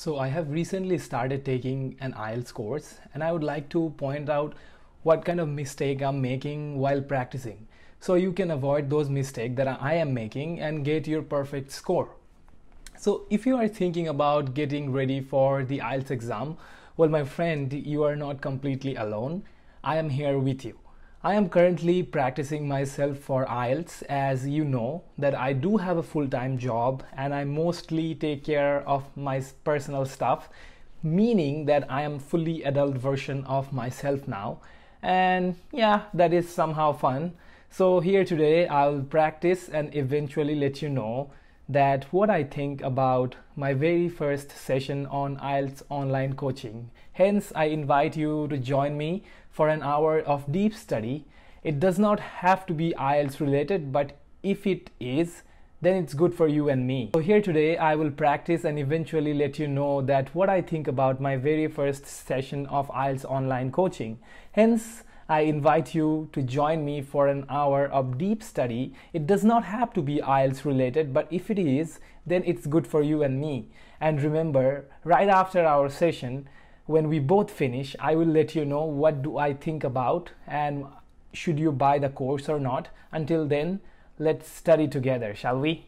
So I have recently started taking an IELTS course and I would like to point out what kind of mistake I'm making while practicing. So you can avoid those mistakes that I am making and get your perfect score. So if you are thinking about getting ready for the IELTS exam, well my friend, you are not completely alone. I am here with you. I am currently practicing myself for IELTS. As you know that I do have a full-time job and I mostly take care of my personal stuff meaning that I am fully adult version of myself now. And yeah that is somehow fun. So here today I'll practice and eventually let you know that what I think about my very first session on IELTS online coaching. Hence, I invite you to join me for an hour of deep study. It does not have to be IELTS related, but if it is, then it's good for you and me. So here today I will practice and eventually let you know that what I think about my very first session of IELTS online coaching. Hence, I invite you to join me for an hour of deep study. It does not have to be IELTS related, but if it is, then it's good for you and me. And remember, right after our session, when we both finish, I will let you know what do I think about and should you buy the course or not. Until then, let's study together, shall we?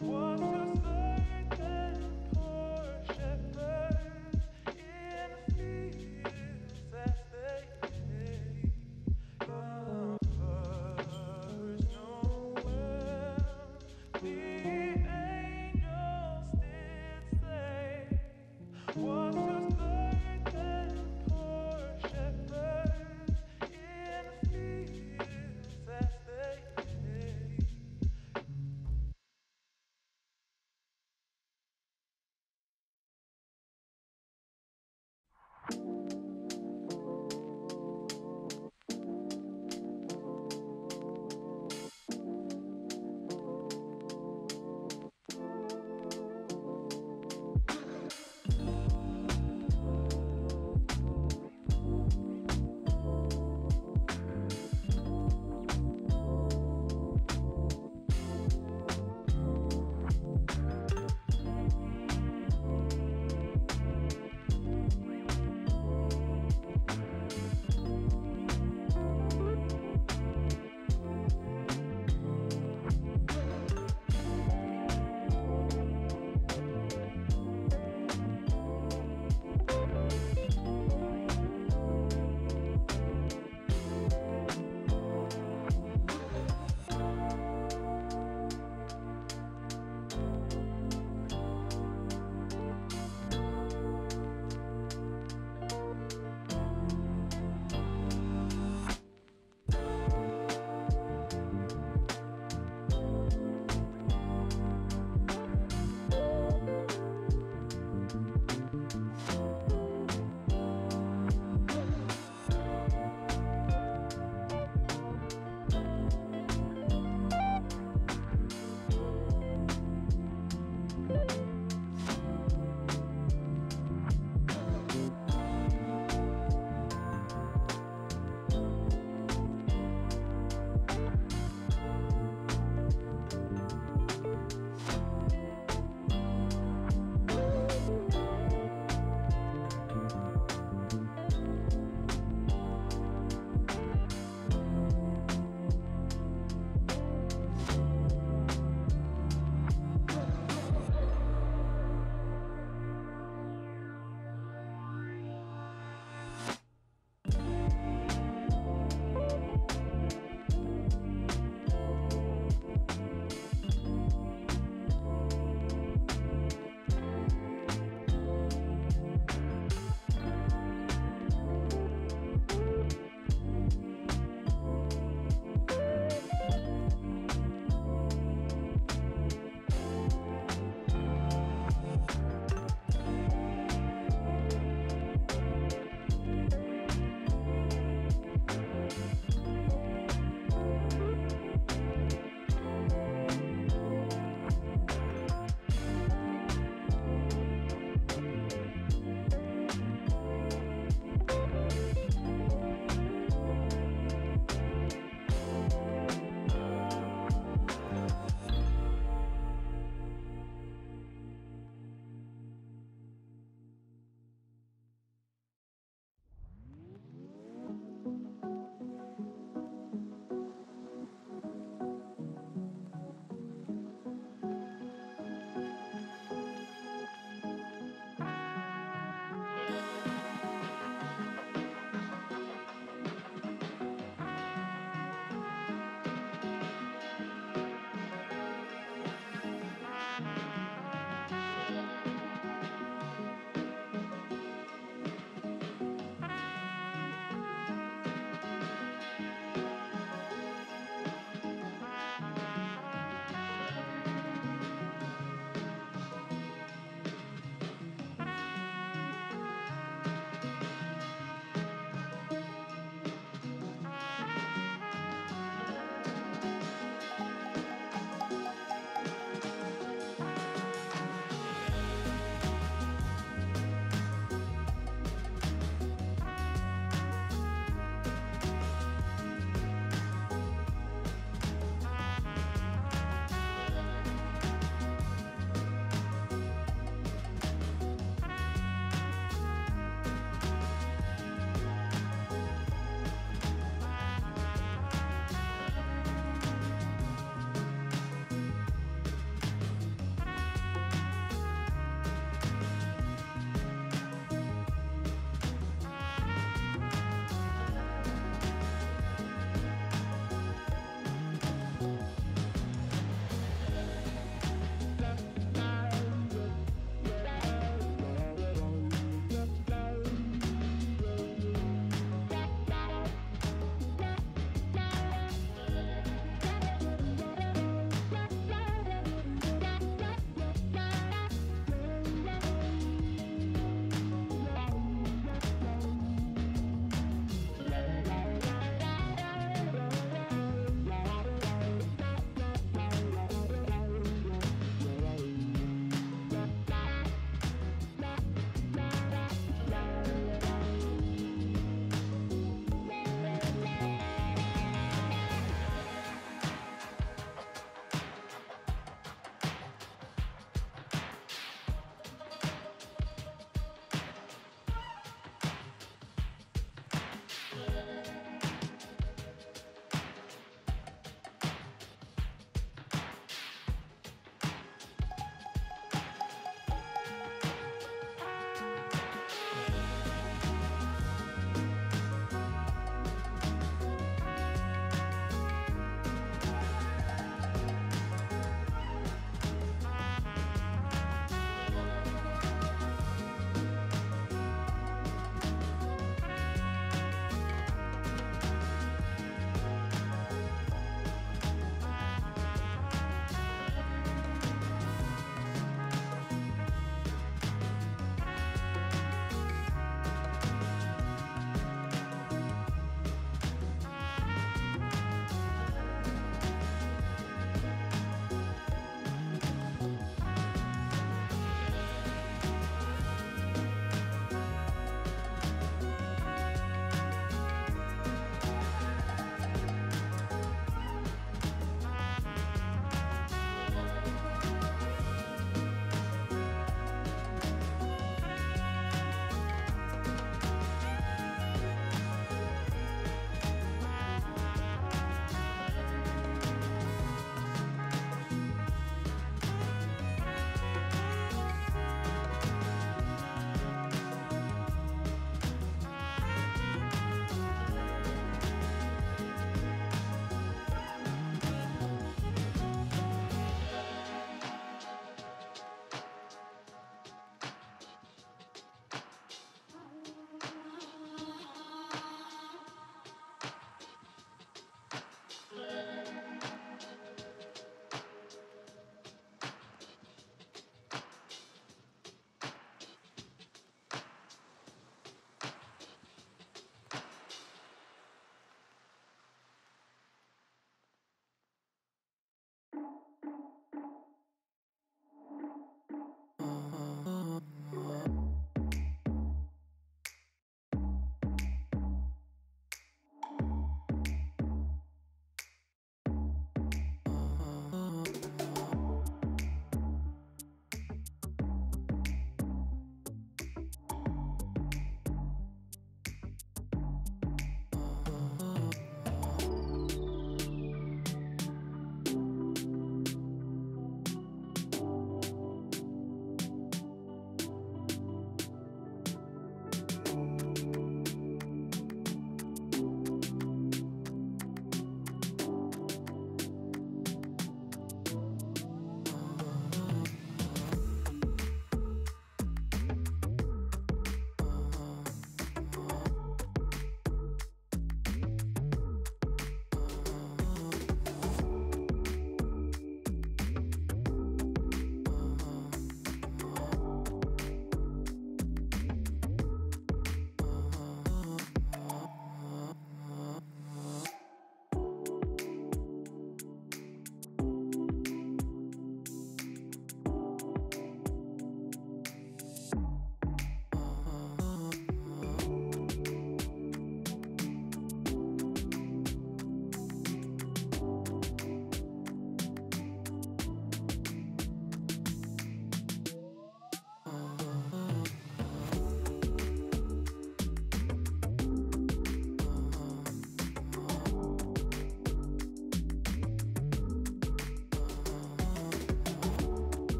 What.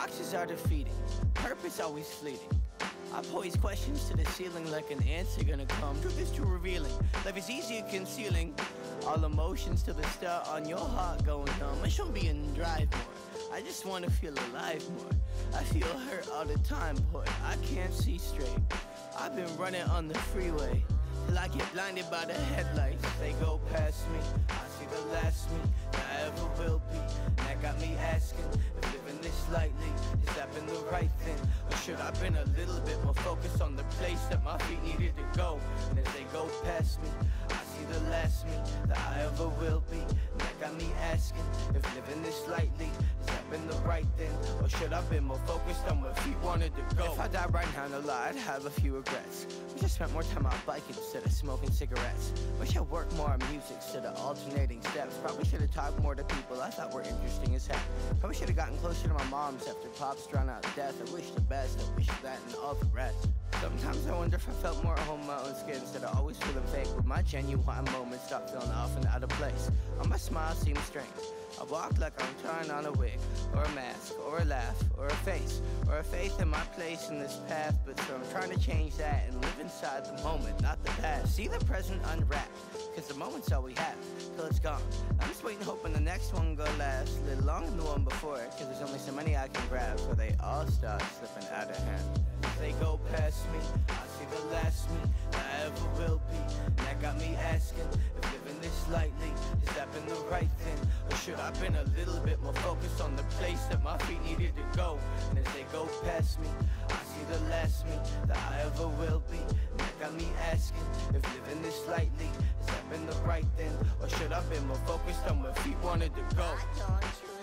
Boxes are defeating, purpose always fleeting. I pose questions to the ceiling like an answer gonna come. Truth is too revealing, life is easier concealing. All emotions to the start on your heart going numb. I shouldn't be in drive more. I just wanna feel alive more. I feel hurt all the time, boy. I can't see straight. I've been running on the freeway till I get blinded by the headlights. They go past me. I the last me I ever will be. That got me asking if living this lightly Is that been the right thing, or should I been a little bit more focused on the place that my feet needed to go? And as they go past me, I see the last me that I ever will be. That got me asking if living this lightly that been the right thing, or should I been more focused on where feet wanted to go? If I died right now, no lie, I'd have a few regrets. Wish I spent more time out biking instead of smoking cigarettes. Wish I worked more on music instead of alternating steps. Probably should have talked more to people I thought were interesting as heck. Probably should have gotten closer to my moms after pops drowned out death. I wish the best, I wish that and all the rest. Sometimes I wonder if I felt more at home in my own skin instead of always feeling fake. With my genuine moments stop feeling off and out of place. Or my smile seems strange. I walk like I'm trying on a wig, or a mask, or a laugh, or a face, or a faith in my place in this path. But so I'm trying to change that and live inside the moment, not the past. See the present unwrapped, cause the moment's all we have, till it's gone. I'm just waiting, hoping the next one go last, a little longer than the one before, cause there's only so many I can grab, so they all start slipping out of hand. They go past me, I see the last me I ever will be. That got me asking if living this lightly is that been the right thing, or should I been a little bit more focused on the place that my feet needed to go? And as they go past me, I see the last me that I ever will be. And that got me asking if living this lightly has that been the right thing, or should I been more focused on where feet wanted to go?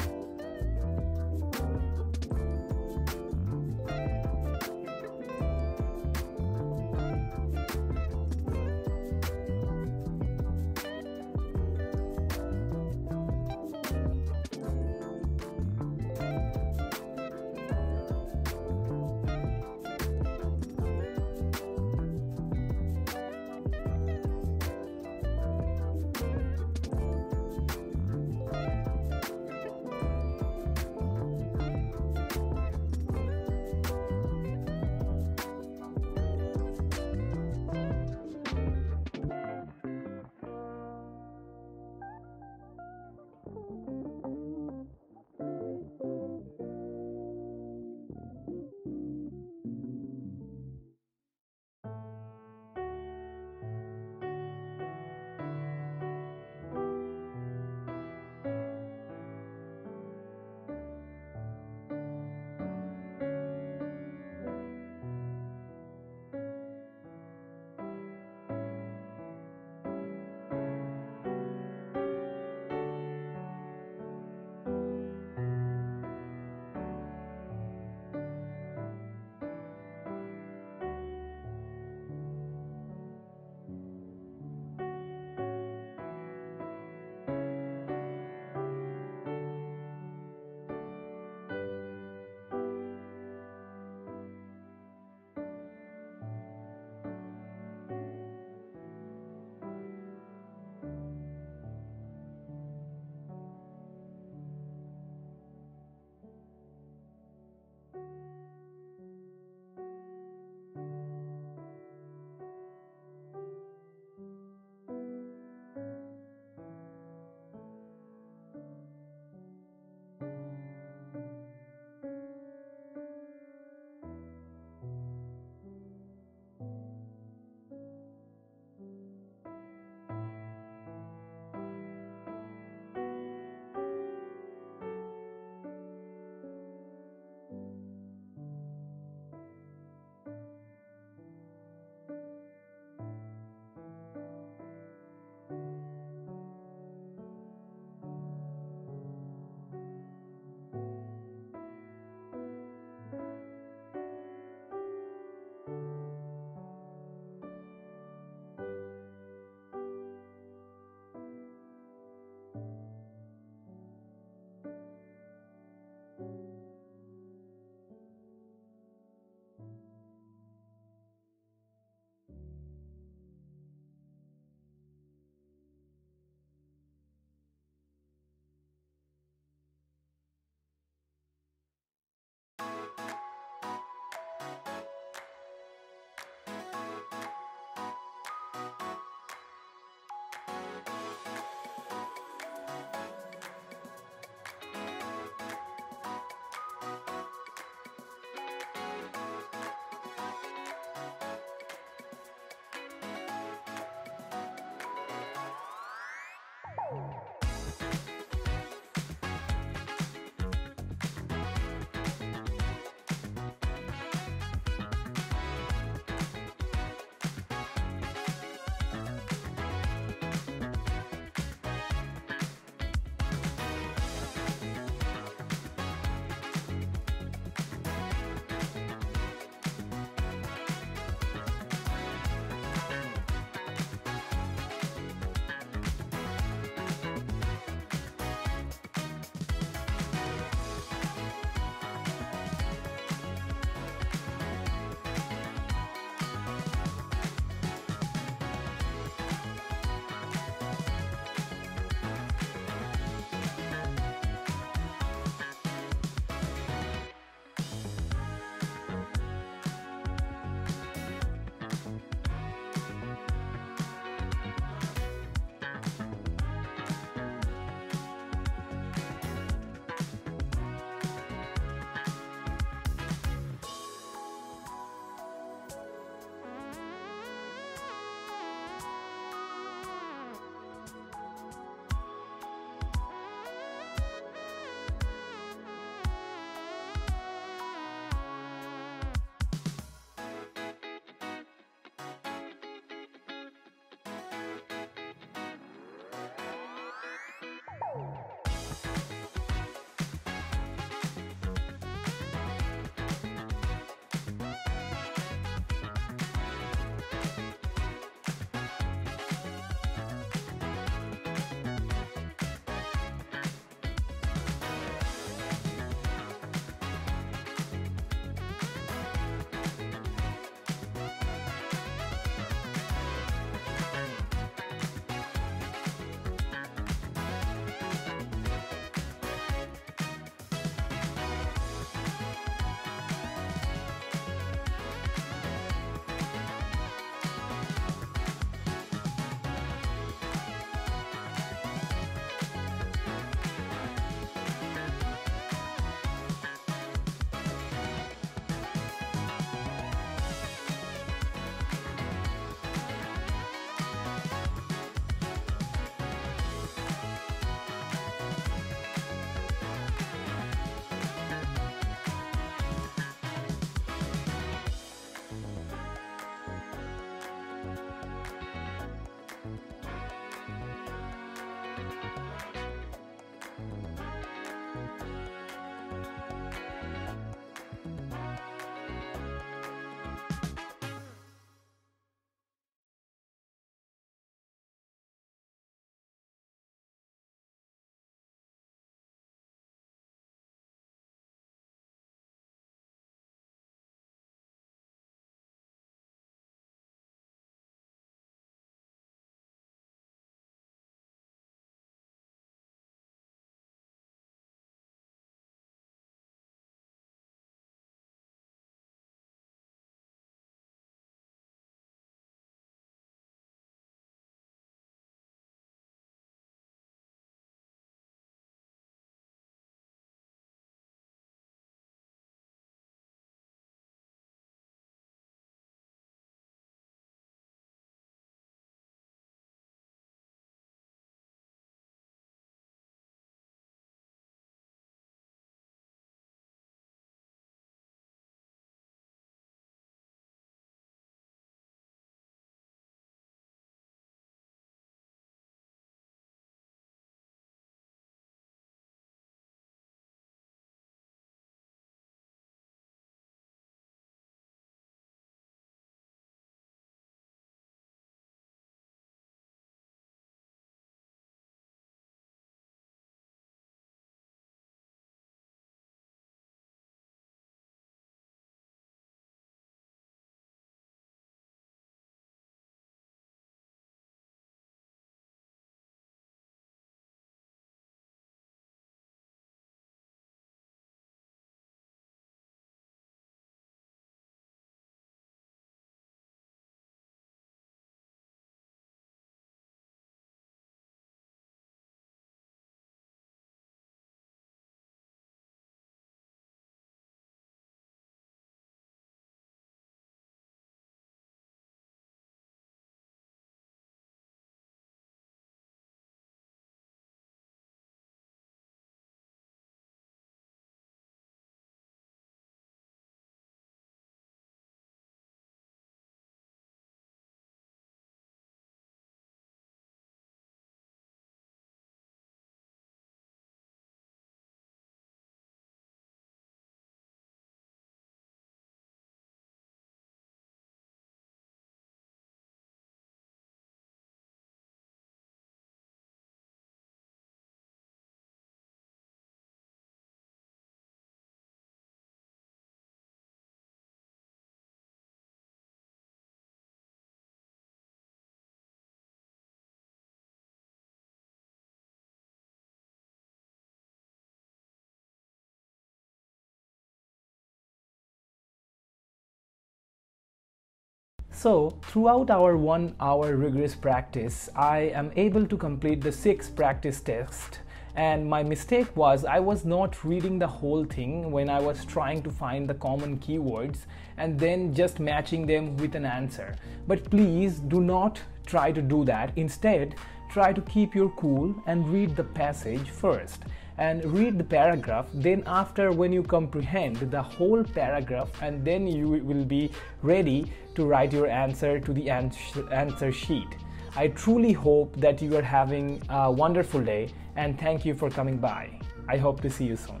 So, throughout our one hour rigorous practice, I am able to complete the six practice tests. And my mistake was I was not reading the whole thing when I was trying to find the common keywords and then just matching them with an answer. But please do not try to do that. Instead, try to keep your cool and read the passage first and read the paragraph then after when you comprehend the whole paragraph and then you will be ready to write your answer to the answer sheet. I truly hope that you are having a wonderful day and thank you for coming by. I hope to see you soon